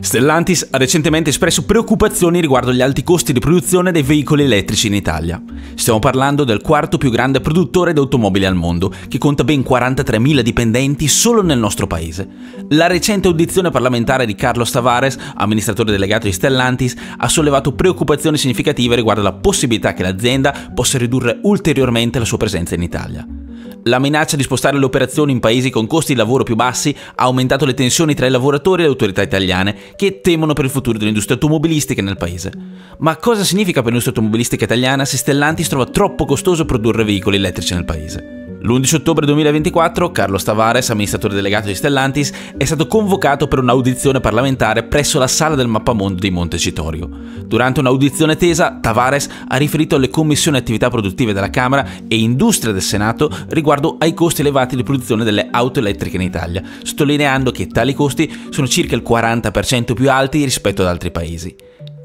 Stellantis ha recentemente espresso preoccupazioni riguardo gli alti costi di produzione dei veicoli elettrici in Italia. Stiamo parlando del quarto più grande produttore di automobili al mondo, che conta ben 43.000 dipendenti solo nel nostro paese. La recente audizione parlamentare di Carlos Tavares, amministratore delegato di Stellantis, ha sollevato preoccupazioni significative riguardo la possibilità che l'azienda possa ridurre ulteriormente la sua presenza in Italia. La minaccia di spostare le operazioni in paesi con costi di lavoro più bassi ha aumentato le tensioni tra i lavoratori e le autorità italiane, che temono per il futuro dell'industria automobilistica nel paese. Ma cosa significa per l'industria automobilistica italiana se Stellantis trova troppo costoso produrre veicoli elettrici nel paese? L'11 ottobre 2024 Carlos Tavares, amministratore delegato di Stellantis, è stato convocato per un'audizione parlamentare presso la sala del mappamondo di Montecitorio. Durante un'audizione tesa, Tavares ha riferito alle commissioni attività produttive della Camera e Industria del Senato riguardo ai costi elevati di produzione delle auto elettriche in Italia, sottolineando che tali costi sono circa il 40% più alti rispetto ad altri paesi.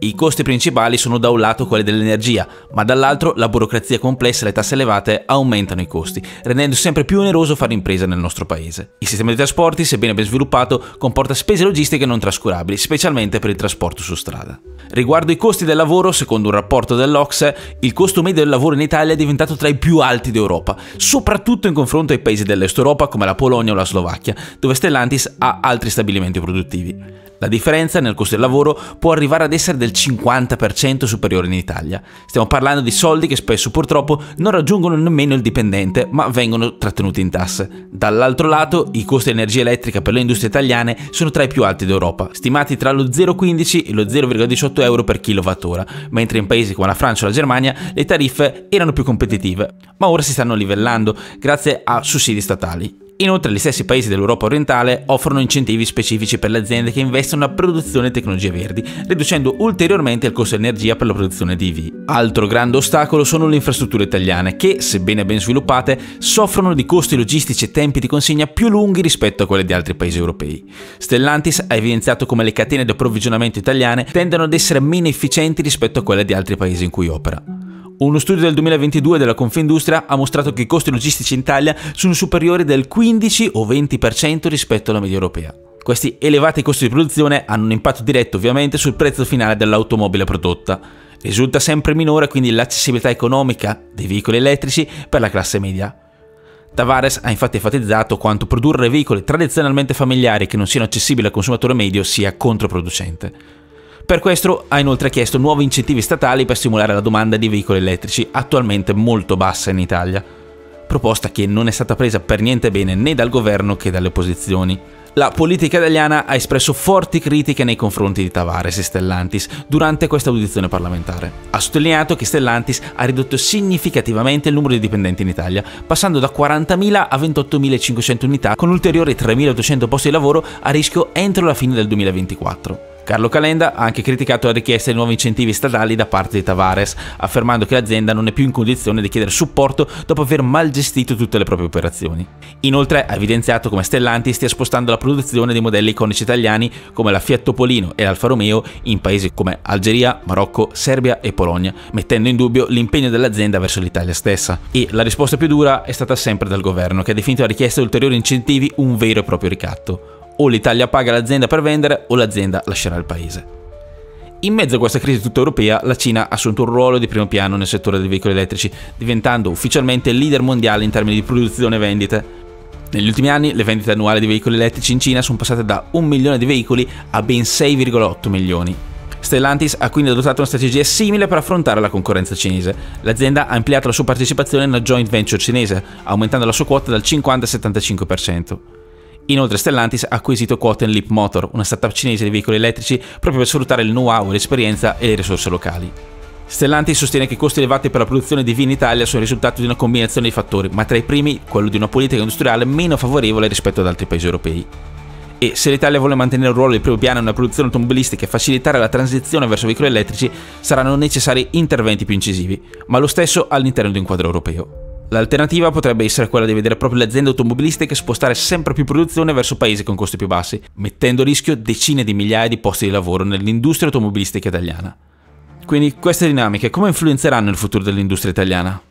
I costi principali sono da un lato quelli dell'energia, ma dall'altro la burocrazia complessa e le tasse elevate aumentano i costi, rendendo sempre più oneroso fare impresa nel nostro paese. Il sistema di trasporti, sebbene ben sviluppato, comporta spese logistiche non trascurabili, specialmente per il trasporto su strada. Riguardo i costi del lavoro, secondo un rapporto dell'Ocse, il costo medio del lavoro in Italia è diventato tra i più alti d'Europa, soprattutto in confronto ai paesi dell'Est Europa come la Polonia o la Slovacchia, dove Stellantis ha altri stabilimenti produttivi. La differenza nel costo del lavoro può arrivare ad essere del 50% superiore in Italia. Stiamo parlando di soldi che spesso purtroppo non raggiungono nemmeno il dipendente, ma vengono trattenuti in tasse. Dall'altro lato, i costi di energia elettrica per le industrie italiane sono tra i più alti d'Europa, stimati tra lo 0,15 e lo 0,18 euro per kilowattora, mentre in paesi come la Francia o la Germania le tariffe erano più competitive, ma ora si stanno livellando grazie a sussidi statali. Inoltre gli stessi paesi dell'Europa orientale offrono incentivi specifici per le aziende che investono nella produzione di tecnologie verdi, riducendo ulteriormente il costo dell'energia per la produzione di EV. Altro grande ostacolo sono le infrastrutture italiane che, sebbene ben sviluppate, soffrono di costi logistici e tempi di consegna più lunghi rispetto a quelli di altri paesi europei. Stellantis ha evidenziato come le catene di approvvigionamento italiane tendono ad essere meno efficienti rispetto a quelle di altri paesi in cui opera. Uno studio del 2022 della Confindustria ha mostrato che i costi logistici in Italia sono superiori del 15 o 20% rispetto alla media europea. Questi elevati costi di produzione hanno un impatto diretto ovviamente sul prezzo finale dell'automobile prodotta. Risulta sempre minore quindi l'accessibilità economica dei veicoli elettrici per la classe media. Tavares ha infatti enfatizzato quanto produrre veicoli tradizionalmente familiari che non siano accessibili al consumatore medio sia controproducente. Per questo ha inoltre chiesto nuovi incentivi statali per stimolare la domanda di veicoli elettrici, attualmente molto bassa in Italia. Proposta che non è stata presa per niente bene né dal governo che dalle opposizioni. La politica italiana ha espresso forti critiche nei confronti di Tavares e Stellantis durante questa audizione parlamentare. Ha sottolineato che Stellantis ha ridotto significativamente il numero di dipendenti in Italia, passando da 40.000 a 28.500 unità, con ulteriori 3.800 posti di lavoro a rischio entro la fine del 2024. Carlo Calenda ha anche criticato la richiesta di nuovi incentivi statali da parte di Tavares, affermando che l'azienda non è più in condizione di chiedere supporto dopo aver mal gestito tutte le proprie operazioni. Inoltre ha evidenziato come Stellanti stia spostando la produzione di modelli iconici italiani come la Fiat Topolino e l'Alfa Romeo in paesi come Algeria, Marocco, Serbia e Polonia, mettendo in dubbio l'impegno dell'azienda verso l'Italia stessa. E la risposta più dura è stata sempre dal governo, che ha definito la richiesta di ulteriori incentivi un vero e proprio ricatto. O l'Italia paga l'azienda per vendere o l'azienda lascerà il paese. In mezzo a questa crisi tutta europea, la Cina ha assunto un ruolo di primo piano nel settore dei veicoli elettrici, diventando ufficialmente leader mondiale in termini di produzione e vendite. Negli ultimi anni le vendite annuali di veicoli elettrici in Cina sono passate da 1 milione di veicoli a ben 6,8 milioni. Stellantis ha quindi adottato una strategia simile per affrontare la concorrenza cinese. L'azienda ha ampliato la sua partecipazione nella joint venture cinese, aumentando la sua quota dal 50 al 75%. Inoltre Stellantis ha acquisito quote in Leap Motor, una startup cinese di veicoli elettrici proprio per sfruttare il know-how, l'esperienza e le risorse locali. Stellantis sostiene che i costi elevati per la produzione di vino in Italia sono il risultato di una combinazione di fattori, ma tra i primi quello di una politica industriale meno favorevole rispetto ad altri paesi europei. E se l'Italia vuole mantenere un ruolo di primo piano nella produzione automobilistica e facilitare la transizione verso veicoli elettrici, saranno necessari interventi più incisivi, ma lo stesso all'interno di un quadro europeo. L'alternativa potrebbe essere quella di vedere proprio le aziende automobilistiche spostare sempre più produzione verso paesi con costi più bassi, mettendo a rischio decine di migliaia di posti di lavoro nell'industria automobilistica italiana. Quindi queste dinamiche come influenzeranno il futuro dell'industria italiana?